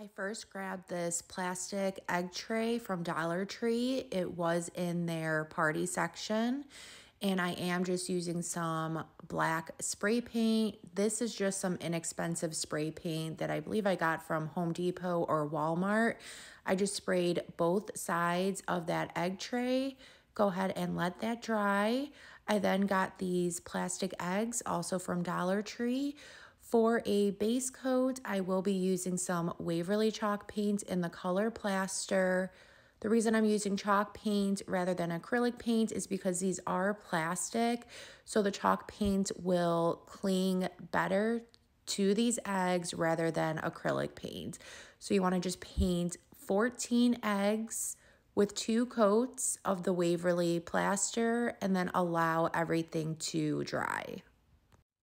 I first grabbed this plastic egg tray from Dollar Tree. It was in their party section and I am just using some black spray paint. This is just some inexpensive spray paint that I believe I got from Home Depot or Walmart. I just sprayed both sides of that egg tray. Go ahead and let that dry. I then got these plastic eggs also from Dollar Tree for a base coat, I will be using some Waverly chalk paint in the color plaster. The reason I'm using chalk paint rather than acrylic paint is because these are plastic, so the chalk paint will cling better to these eggs rather than acrylic paint. So you want to just paint 14 eggs with two coats of the Waverly plaster and then allow everything to dry.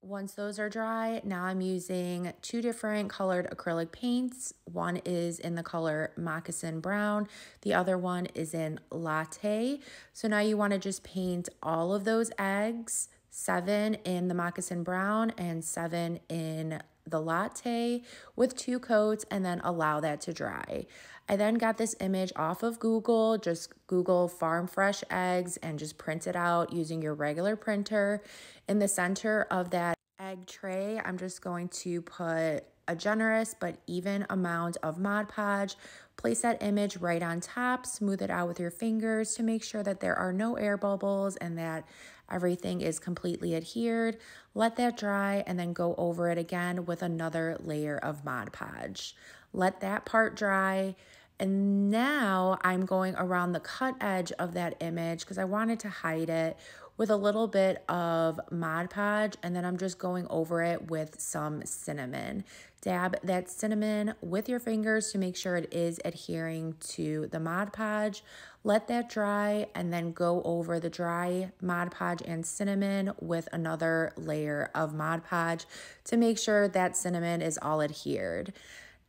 Once those are dry, now I'm using two different colored acrylic paints. One is in the color Moccasin Brown. The other one is in Latte. So now you want to just paint all of those eggs, seven in the Moccasin Brown and seven in the latte with two coats and then allow that to dry. I then got this image off of Google, just Google farm fresh eggs and just print it out using your regular printer. In the center of that egg tray, I'm just going to put a generous but even amount of Mod Podge. Place that image right on top, smooth it out with your fingers to make sure that there are no air bubbles and that everything is completely adhered. Let that dry and then go over it again with another layer of Mod Podge. Let that part dry. And now I'm going around the cut edge of that image because I wanted to hide it with a little bit of Mod Podge and then I'm just going over it with some cinnamon. Dab that cinnamon with your fingers to make sure it is adhering to the Mod Podge. Let that dry and then go over the dry Mod Podge and cinnamon with another layer of Mod Podge to make sure that cinnamon is all adhered.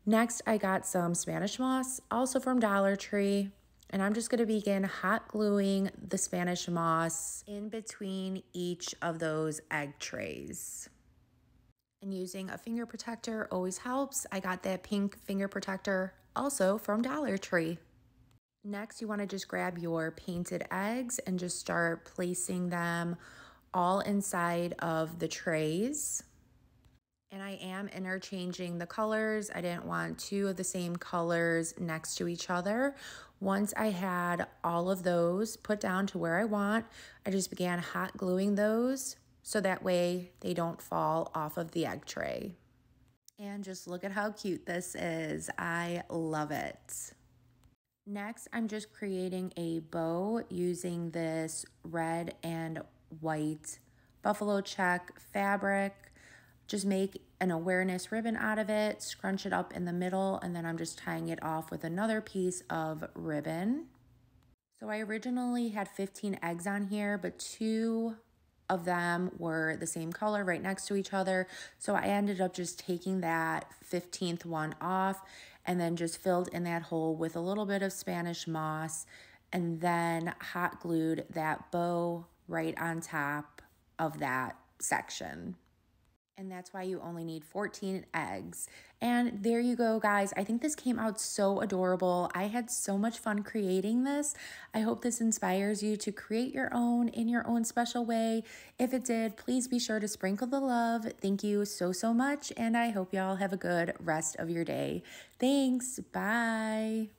Next, I got some Spanish moss, also from Dollar Tree. And I'm just going to begin hot gluing the Spanish moss in between each of those egg trays. And using a finger protector always helps. I got that pink finger protector also from Dollar Tree. Next, you want to just grab your painted eggs and just start placing them all inside of the trays. And I am interchanging the colors. I didn't want two of the same colors next to each other. Once I had all of those put down to where I want, I just began hot gluing those so that way they don't fall off of the egg tray. And just look at how cute this is. I love it. Next, I'm just creating a bow using this red and white buffalo check fabric. Just make an awareness ribbon out of it, scrunch it up in the middle, and then I'm just tying it off with another piece of ribbon. So I originally had 15 eggs on here, but two of them were the same color right next to each other. So I ended up just taking that 15th one off and then just filled in that hole with a little bit of Spanish moss and then hot glued that bow right on top of that section and that's why you only need 14 eggs. And there you go, guys. I think this came out so adorable. I had so much fun creating this. I hope this inspires you to create your own in your own special way. If it did, please be sure to sprinkle the love. Thank you so, so much. And I hope y'all have a good rest of your day. Thanks. Bye.